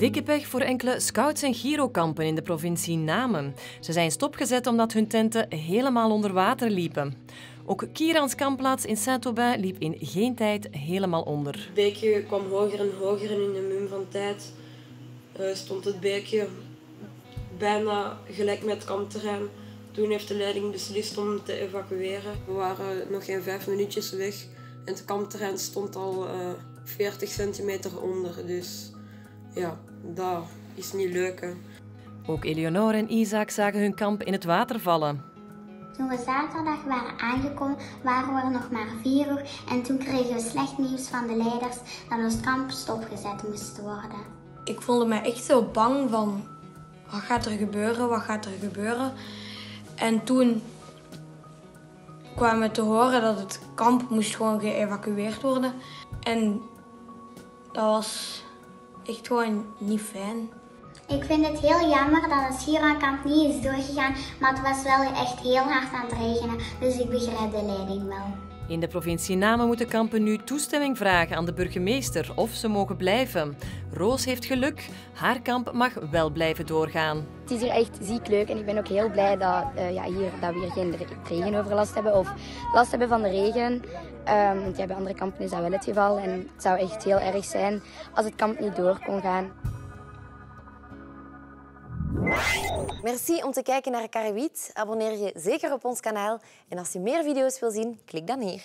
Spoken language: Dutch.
Dikke pech voor enkele scouts- en girokampen in de provincie Namen. Ze zijn stopgezet omdat hun tenten helemaal onder water liepen. Ook Kierans kampplaats in Saint-Aubin liep in geen tijd helemaal onder. Het beekje kwam hoger en hoger en in de mum van tijd uh, stond het beekje bijna gelijk met het kampterrein. Toen heeft de leiding beslist om te evacueren. We waren nog geen vijf minuutjes weg en het kampterrein stond al uh, 40 centimeter onder. Dus ja, dat is niet leuk. Hè. Ook Eleonore en Isaac zagen hun kamp in het water vallen. Toen we zaterdag waren aangekomen, waren we er nog maar vier uur en toen kregen we slecht nieuws van de leiders dat ons kamp stopgezet moest worden. Ik voelde me echt zo bang van wat gaat er gebeuren, wat gaat er gebeuren. En toen kwamen we te horen dat het kamp moest gewoon geëvacueerd worden. En dat was echt gewoon niet fijn. Ik vind het heel jammer dat het Schierankamp niet is doorgegaan, maar het was wel echt heel hard aan het regenen, dus ik begrijp de leiding wel. In de provincie Namen moeten kampen nu toestemming vragen aan de burgemeester of ze mogen blijven. Roos heeft geluk, haar kamp mag wel blijven doorgaan. Het is hier echt ziek leuk en ik ben ook heel blij dat, uh, ja, hier, dat we hier geen regenoverlast hebben of last hebben van de regen. Want ja, bij andere kampen is dat wel het geval en het zou echt heel erg zijn als het kamp niet door kon gaan. Merci om te kijken naar Karawiet. Abonneer je zeker op ons kanaal. En als je meer video's wil zien, klik dan hier.